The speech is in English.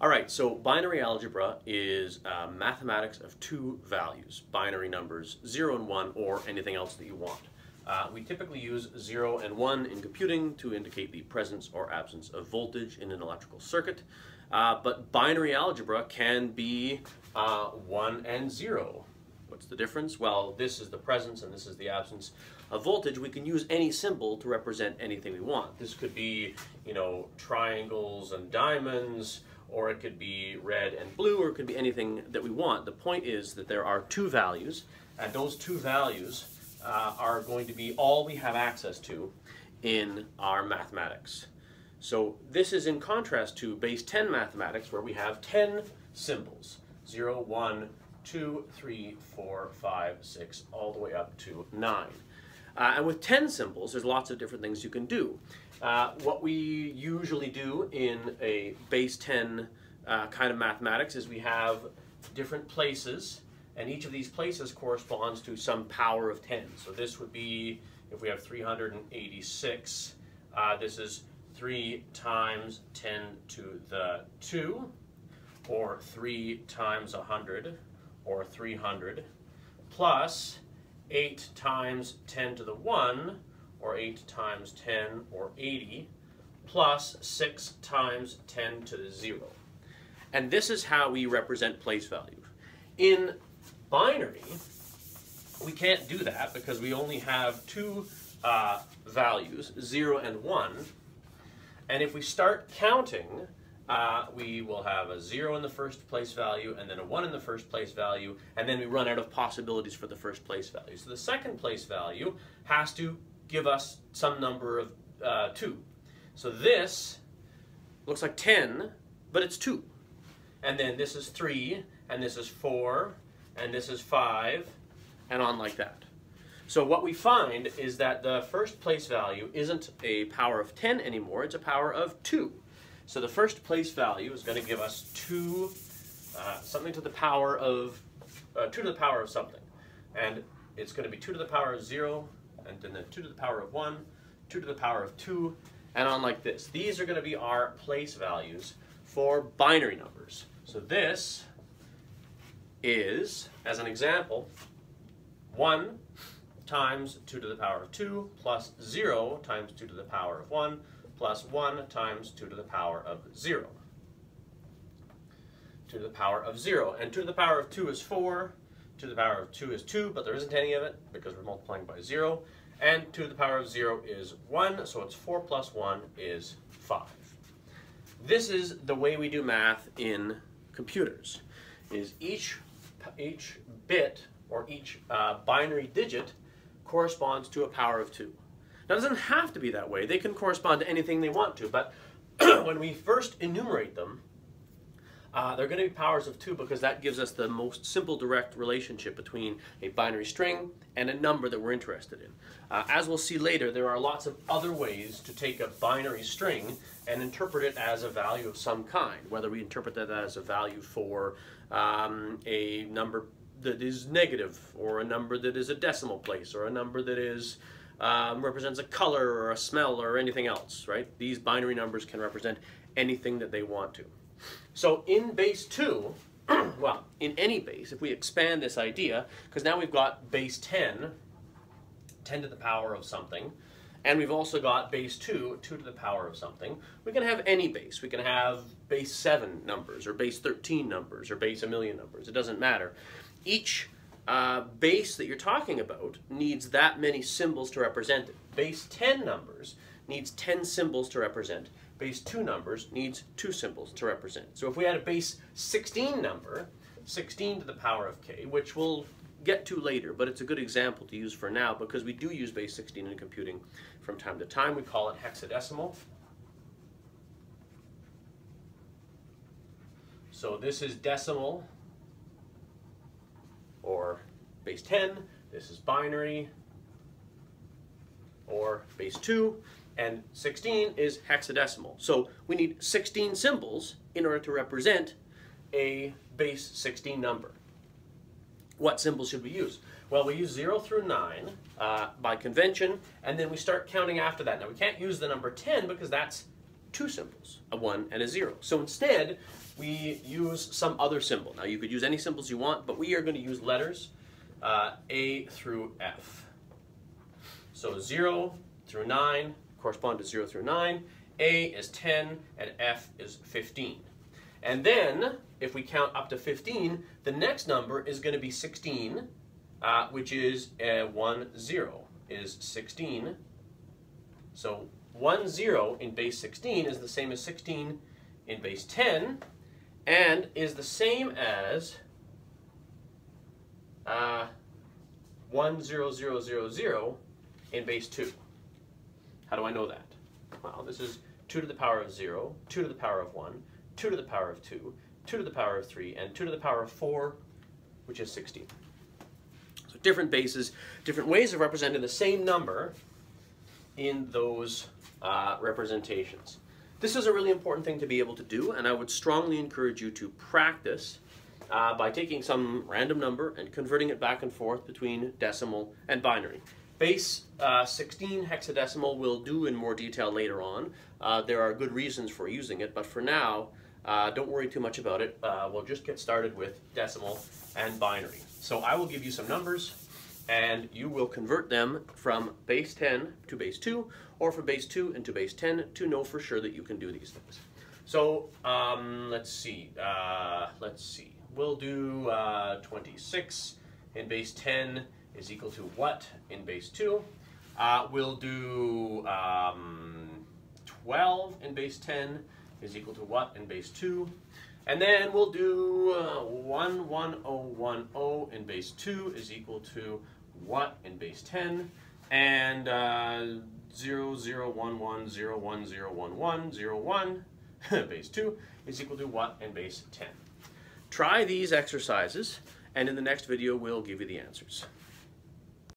All right, so binary algebra is uh, mathematics of two values, binary numbers 0 and 1 or anything else that you want. Uh, we typically use 0 and 1 in computing to indicate the presence or absence of voltage in an electrical circuit. Uh, but binary algebra can be uh, 1 and 0. What's the difference? Well, this is the presence and this is the absence of voltage. We can use any symbol to represent anything we want. This could be, you know, triangles and diamonds, or it could be red and blue, or it could be anything that we want. The point is that there are two values, and those two values uh, are going to be all we have access to in our mathematics. So this is in contrast to base 10 mathematics where we have 10 symbols, 0, 1, 2, 3, 4, 5, 6, all the way up to 9. Uh, and with 10 symbols, there's lots of different things you can do. Uh, what we usually do in a base 10 uh, kind of mathematics is we have different places, and each of these places corresponds to some power of 10. So this would be, if we have 386, uh, this is 3 times 10 to the 2, or 3 times 100, or 300, plus 8 times 10 to the 1, or 8 times 10, or 80, plus 6 times 10 to the 0. And this is how we represent place value. In binary, we can't do that because we only have two uh, values, 0 and 1. And if we start counting, uh, we will have a 0 in the first place value, and then a 1 in the first place value, and then we run out of possibilities for the first place value. So the second place value has to give us some number of uh, 2. So this looks like 10, but it's 2. And then this is 3, and this is 4, and this is 5, and on like that. So what we find is that the first place value isn't a power of 10 anymore, it's a power of 2. So the first place value is going to give us 2, uh, something to the power of, uh, 2 to the power of something. And it's going to be 2 to the power of 0, and then 2 to the power of 1, 2 to the power of 2, and on like this. These are going to be our place values for binary numbers. So this is, as an example, 1 times 2 to the power of 2 plus 0 times 2 to the power of 1 plus 1 times 2 to the power of 0. 2 to the power of 0. And 2 to the power of 2 is 4. 2 to the power of 2 is 2, but there isn't any of it because we're multiplying by 0. And 2 to the power of 0 is 1, so it's 4 plus 1 is 5. This is the way we do math in computers, is each, each bit or each uh, binary digit corresponds to a power of 2. Now, it doesn't have to be that way. They can correspond to anything they want to, but when we first enumerate them, uh, they're going to be powers of 2 because that gives us the most simple direct relationship between a binary string and a number that we're interested in. Uh, as we'll see later, there are lots of other ways to take a binary string and interpret it as a value of some kind, whether we interpret that as a value for um, a number that is negative, or a number that is a decimal place, or a number that is um, represents a color or a smell or anything else, right? These binary numbers can represent anything that they want to. So in base 2, well, in any base, if we expand this idea, because now we've got base 10, 10 to the power of something, and we've also got base 2, 2 to the power of something, we can have any base. We can have base 7 numbers, or base 13 numbers, or base a million numbers. It doesn't matter. Each uh, base that you're talking about needs that many symbols to represent it. Base 10 numbers needs 10 symbols to represent. Base 2 numbers needs 2 symbols to represent. So if we had a base 16 number, 16 to the power of k, which we'll get to later, but it's a good example to use for now because we do use base 16 in computing from time to time. We call it hexadecimal. So this is decimal or base 10, this is binary, or base 2, and 16 is hexadecimal. So we need 16 symbols in order to represent a base 16 number. What symbols should we use? Well, we use 0 through 9 uh, by convention, and then we start counting after that. Now, we can't use the number 10 because that's two symbols, a 1 and a 0. So instead, we use some other symbol. Now you could use any symbols you want, but we are going to use letters uh, A through F. So 0 through 9 correspond to 0 through 9. A is 10 and F is 15. And then, if we count up to 15, the next number is going to be 16, uh, which is uh, 1, 0 is 16. So 1, 0 in base 16 is the same as 16 in base 10, and is the same as uh, 1, 0, 0, 0, 0 in base 2. How do I know that? Well, this is 2 to the power of 0, 2 to the power of 1, 2 to the power of 2, 2 to the power of 3, and 2 to the power of 4, which is 16. So different bases, different ways of representing the same number in those uh, representations. This is a really important thing to be able to do, and I would strongly encourage you to practice uh, by taking some random number and converting it back and forth between decimal and binary. Base uh, 16 hexadecimal will do in more detail later on. Uh, there are good reasons for using it, but for now, uh, don't worry too much about it. Uh, we'll just get started with decimal and binary. So I will give you some numbers, and you will convert them from base 10 to base 2, or from base 2 into base 10 to know for sure that you can do these things. So um, let's see. Uh, let's see. We'll do uh, 26 in base 10 is equal to what in base 2. Uh, we'll do um, 12 in base 10 is equal to what in base 2. And then we'll do uh, 11010 in base 2 is equal to what in base 10. And uh, 0011010101 base 2 is equal to what in base 10. Try these exercises, and in the next video, we'll give you the answers.